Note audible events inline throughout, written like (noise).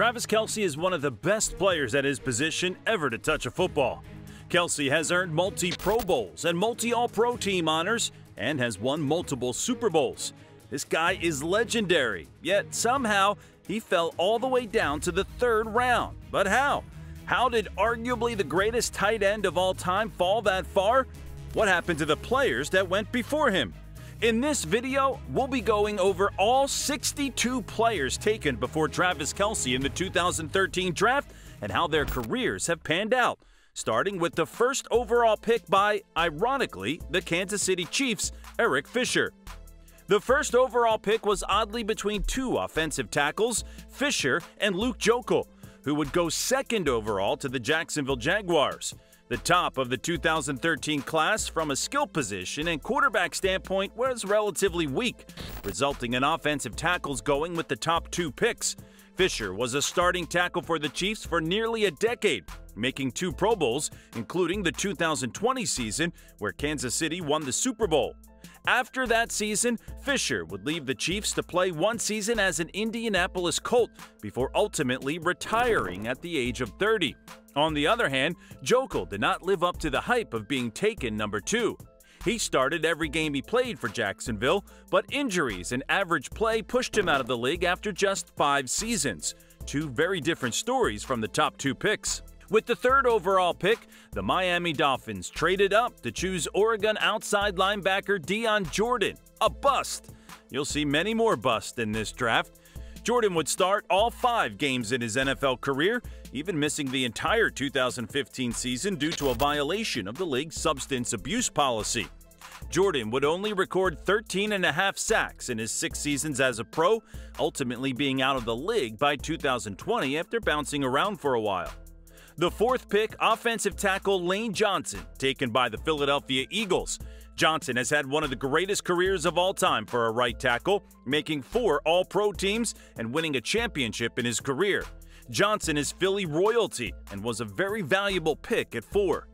Travis Kelce is one of the best players at his position ever to touch a football. Kelce has earned multi Pro Bowls and multi All Pro team honors and has won multiple Super Bowls. This guy is legendary, yet somehow he fell all the way down to the third round. But how? How did arguably the greatest tight end of all time fall that far? What happened to the players that went before him? In this video, we'll be going over all 62 players taken before Travis Kelce in the 2013 draft and how their careers have panned out, starting with the first overall pick by, ironically, the Kansas City Chiefs, Eric Fisher. The first overall pick was oddly between two offensive tackles, Fisher and Luke Joeckel, who would go second overall to the Jacksonville Jaguars. The top of the 2013 class from a skill position and quarterback standpoint was relatively weak, resulting in offensive tackles going with the top two picks. Fisher was a starting tackle for the Chiefs for nearly a decade, making two Pro Bowls, including the 2020 season where Kansas City won the Super Bowl. After that season, Fisher would leave the Chiefs to play one season as an Indianapolis Colt before ultimately retiring at the age of 30. On the other hand, Joeckel did not live up to the hype of being taken number two. He started every game he played for Jacksonville, but injuries and average play pushed him out of the league after just five seasons. Two very different stories from the top two picks. With the third overall pick, the Miami Dolphins traded up to choose Oregon outside linebacker Dion Jordan, a bust. You'll see many more busts in this draft. Jordan would start all five games in his NFL career, even missing the entire 2015 season due to a violation of the league's substance abuse policy. Jordan would only record 13 and a half sacks in his six seasons as a pro, ultimately being out of the league by 2020 after bouncing around for a while. The fourth pick, offensive tackle Lane Johnson, taken by the Philadelphia Eagles. Johnson has had one of the greatest careers of all time for a right tackle, making four All Pro teams and winning a championship in his career. Johnson is Philly royalty and was a very valuable pick at four.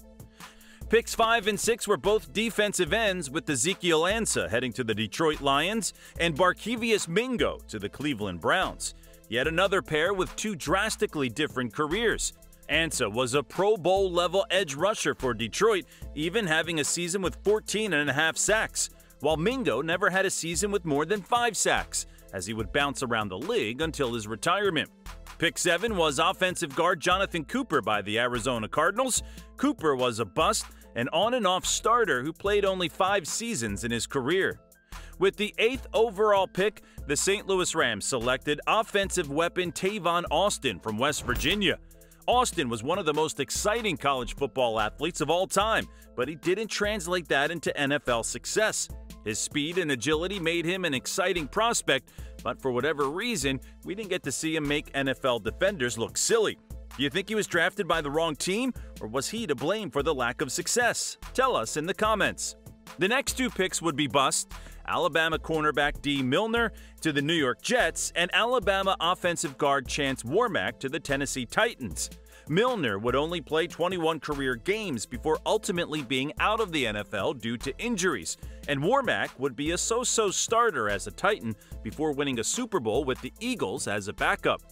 Picks 5 and 6 were both defensive ends, with Ezekiel Ansah heading to the Detroit Lions and Barkevius Mingo to the Cleveland Browns. Yet another pair with two drastically different careers. Ansah was a Pro Bowl level edge rusher for Detroit, even having a season with 14 and a half sacks, while Mingo never had a season with more than 5 sacks, as he would bounce around the league until his retirement. Pick 7 was offensive guard Jonathan Cooper by the Arizona Cardinals. Cooper was a bust, an on and off starter who played only 5 seasons in his career. With the eighth overall pick, the St. Louis Rams selected offensive weapon Tavon Austin from West Virginia. Austin was one of the most exciting college football athletes of all time, but he didn't translate that into NFL success. His speed and agility made him an exciting prospect, but for whatever reason, we didn't get to see him make NFL defenders look silly. Do you think he was drafted by the wrong team, or was he to blame for the lack of success? Tell us in the comments. The next two picks would be bust Alabama cornerback Dee Milliner to the New York Jets, and Alabama offensive guard Chance Warmack to the Tennessee Titans. Milliner would only play 21 career games before ultimately being out of the NFL due to injuries, and Warmack would be a so so starter as a Titan before winning a Super Bowl with the Eagles as a backup.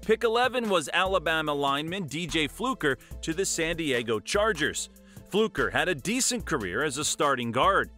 Pick 11 was Alabama lineman DJ Fluker to the San Diego Chargers. Fluker had a decent career as a starting guard.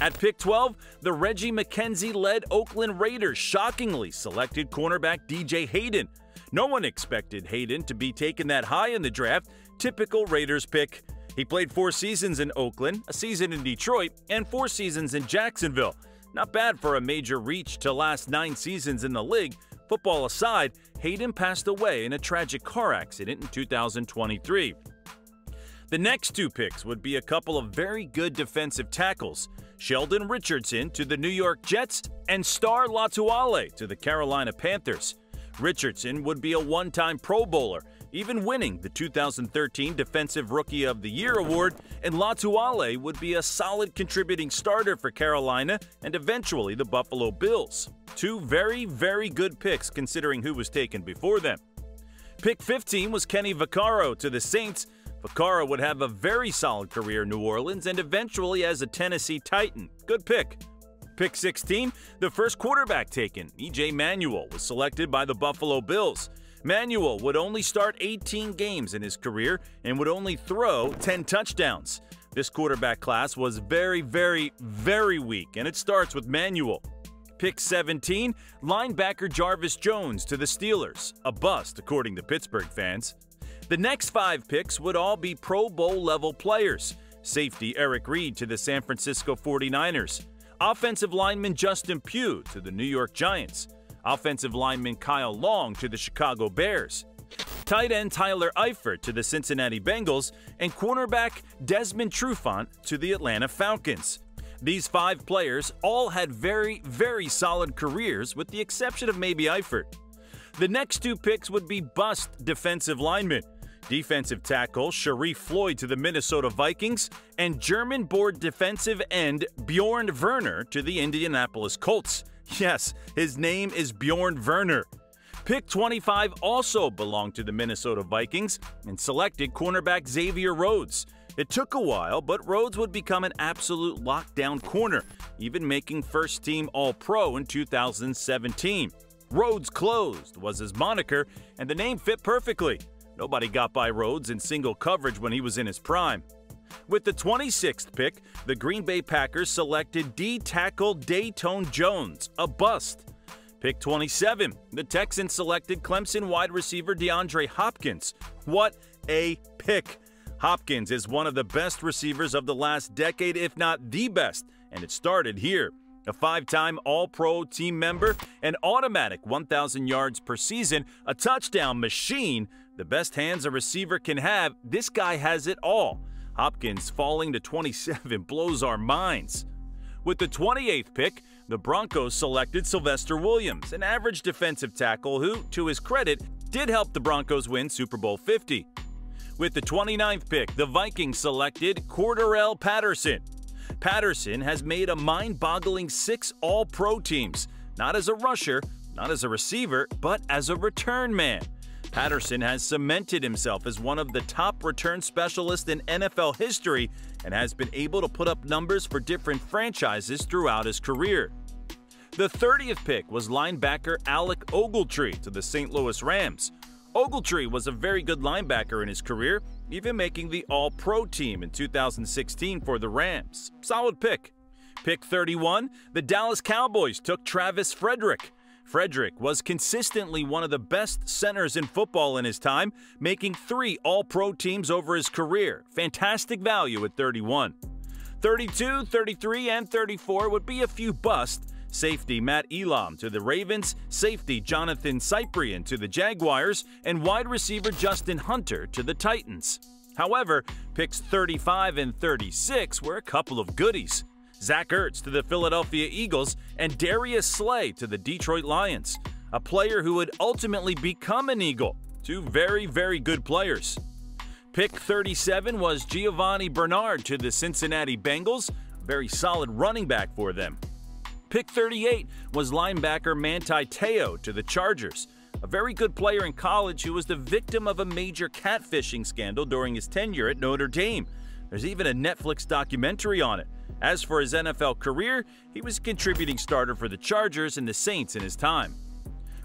At pick 12, the Reggie McKenzie led Oakland Raiders shockingly selected cornerback DJ Hayden. No one expected Hayden to be taken that high in the draft, typical Raiders pick. He played four seasons in Oakland, a season in Detroit, and four seasons in Jacksonville. Not bad for a major reach to last nine seasons in the league. Football aside, Hayden passed away in a tragic car accident in 2023. The next two picks would be a couple of very good defensive tackles. Sheldon Richardson to the New York Jets and Star Lotulelei to the Carolina Panthers. Richardson would be a one time Pro Bowler, even winning the 2013 Defensive Rookie of the Year award, and Lotulelei would be a solid contributing starter for Carolina and eventually the Buffalo Bills. Two very, very good picks considering who was taken before them. Pick 15 was Kenny Vaccaro to the Saints, Vaccaro would have a very solid career in New Orleans and eventually as a Tennessee Titan. Good pick. Pick 16, the first quarterback taken, EJ Manuel, was selected by the Buffalo Bills. Manuel would only start 18 games in his career and would only throw 10 touchdowns. This quarterback class was very, very, very weak, and it starts with Manuel. Pick 17, linebacker Jarvis Jones to the Steelers, a bust according to Pittsburgh fans. The next five picks would all be Pro Bowl level players. Safety Eric Reid to the San Francisco 49ers. Offensive lineman Justin Pugh to the New York Giants. Offensive lineman Kyle Long to the Chicago Bears. Tight end Tyler Eifert to the Cincinnati Bengals. And cornerback Desmond Trufant to the Atlanta Falcons. These five players all had very, very solid careers, with the exception of maybe Eifert. The next two picks would be bust defensive linemen. Defensive tackle Sharrif Floyd to the Minnesota Vikings, and German board defensive end Bjorn Werner to the Indianapolis Colts. Yes, his name is Bjorn Werner. Pick 25 also belonged to the Minnesota Vikings and selected cornerback Xavier Rhodes. It took a while, but Rhodes would become an absolute lockdown corner, even making first team All Pro in 2017. Rhodes Closed was his moniker, and the name fit perfectly. Nobody got by Rhodes in single coverage when he was in his prime. With the 26th pick, the Green Bay Packers selected D tackle Datone Jones, a bust. Pick 27, the Texans selected Clemson wide receiver DeAndre Hopkins. What a pick! Hopkins is one of the best receivers of the last decade, if not the best, and it started here. A five time All Pro team member, an automatic 1,000 yards per season, a touchdown machine, the best hands a receiver can have, this guy has it all. Hopkins falling to 27 (laughs) blows our minds. With the 28th pick, the Broncos selected Sylvester Williams, an average defensive tackle who, to his credit, did help the Broncos win Super Bowl 50. With the 29th pick, the Vikings selected Cordarrelle Patterson. Patterson has made a mind boggling six All Pro teams, not as a rusher, not as a receiver, but as a return man. Patterson has cemented himself as one of the top return specialists in NFL history and has been able to put up numbers for different franchises throughout his career. The 30th pick was linebacker Alec Ogletree to the St. Louis Rams. Ogletree was a very good linebacker in his career, even making the All Pro team in 2016 for the Rams. Solid pick. Pick 31, the Dallas Cowboys took Travis Frederick. Frederick was consistently one of the best centers in football in his time, making three All Pro teams over his career. Fantastic value at 31. 32, 33, and 34 would be a few busts, Safety Matt Elam to the Ravens, safety Jonathan Cyprien to the Jaguars, and wide receiver Justin Hunter to the Titans. However, picks 35 and 36 were a couple of goodies. Zach Ertz to the Philadelphia Eagles and Darius Slay to the Detroit Lions, a player who would ultimately become an Eagle. Two very, very good players. Pick 37 was Giovani Bernard to the Cincinnati Bengals, a very solid running back for them. Pick 38 was linebacker Manti Te'o to the Chargers, a very good player in college who was the victim of a major catfishing scandal during his tenure at Notre Dame. There's even a Netflix documentary on it. As for his NFL career, he was a contributing starter for the Chargers and the Saints in his time.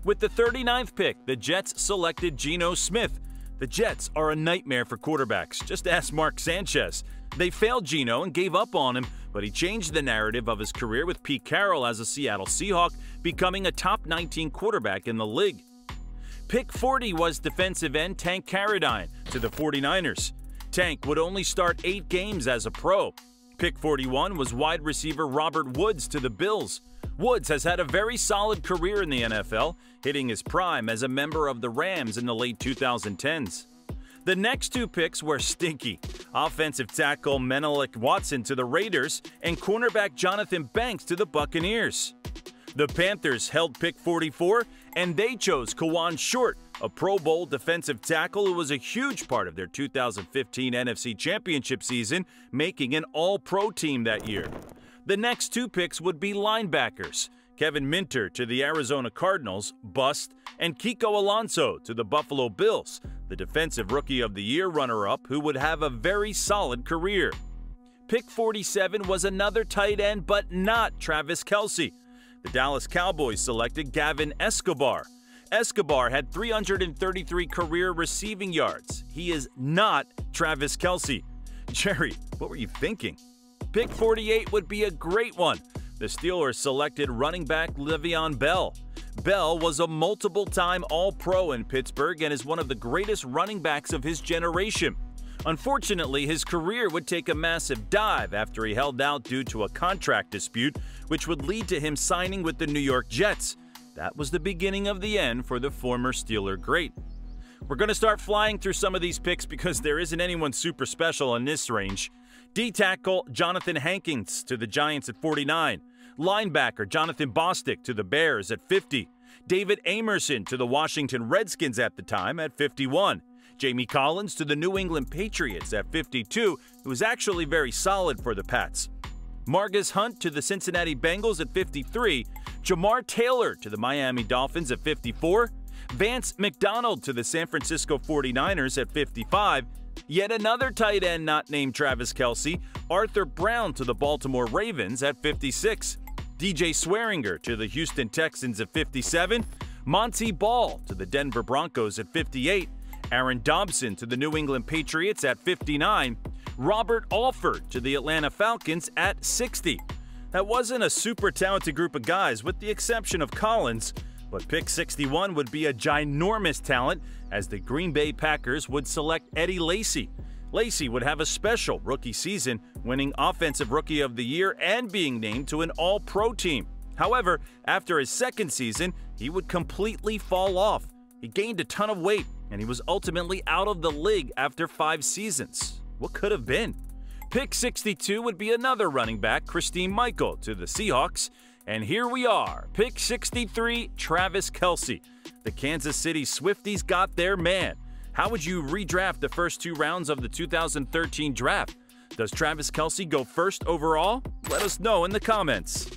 With the 39th pick, the Jets selected Geno Smith. The Jets are a nightmare for quarterbacks. Just ask Mark Sanchez. They failed Geno and gave up on him, but he changed the narrative of his career with Pete Carroll as a Seattle Seahawk, becoming a top 19 quarterback in the league. Pick 40 was defensive end Tank Carradine to the 49ers. Tank would only start eight games as a pro. Pick 41 was wide receiver Robert Woods to the Bills. Woods has had a very solid career in the NFL, hitting his prime as a member of the Rams in the late 2010s. The next two picks were stinky. Offensive tackle Menelik Watson to the Raiders and cornerback Jonathan Banks to the Buccaneers. The Panthers held pick 44 and they chose Kawann Short, a Pro Bowl defensive tackle who was a huge part of their 2015 NFC Championship season, making an All Pro team that year. The next two picks would be linebackers. Kevin Minter to the Arizona Cardinals, bust, and Kiko Alonso to the Buffalo Bills, the Defensive Rookie of the Year runner up who would have a very solid career. Pick 47 was another tight end, but not Travis Kelce. The Dallas Cowboys selected Gavin Escobar. Escobar had 333 career receiving yards. He is not Travis Kelce. (laughs) Jerry, what were you thinking? Pick 48 would be a great one. The Steelers selected running back Le'Veon Bell. Bell was a multiple time All Pro in Pittsburgh and is one of the greatest running backs of his generation. Unfortunately, his career would take a massive dive after he held out due to a contract dispute, which would lead to him signing with the New York Jets. That was the beginning of the end for the former Steeler great. We're going to start flying through some of these picks because there isn't anyone super special in this range. D tackle Johnathan Hankins to the Giants at 49. Linebacker Jonathan Bostic to the Bears at 50. David Amerson to the Washington Redskins at the time at 51. Jamie Collins to the New England Patriots at 52, who was actually very solid for the Pats. Margus Hunt to the Cincinnati Bengals at 53. Jamar Taylor to the Miami Dolphins at 54. Vance McDonald to the San Francisco 49ers at 55. Yet another tight end not named Travis Kelce, Arthur Brown to the Baltimore Ravens at 56. DJ Swearinger to the Houston Texans at 57. Montee Ball to the Denver Broncos at 58. Aaron Dobson to the New England Patriots at 59. Robert Alford to the Atlanta Falcons at 60. That wasn't a super talented group of guys, with the exception of Collins, but pick 61 would be a ginormous talent as the Green Bay Packers would select Eddie Lacy. Lacy would have a special rookie season, winning Offensive Rookie of the Year and being named to an All Pro team. However, after his second season, he would completely fall off. He gained a ton of weight, and he was ultimately out of the league after five seasons. What could have been? Pick 62 would be another running back, Christine Michael, to the Seahawks. And here we are, pick 63, Travis Kelce. The Kansas City Swifties got their man. How would you redraft the first two rounds of the 2013 draft? Does Travis Kelce go first overall? Let us know in the comments.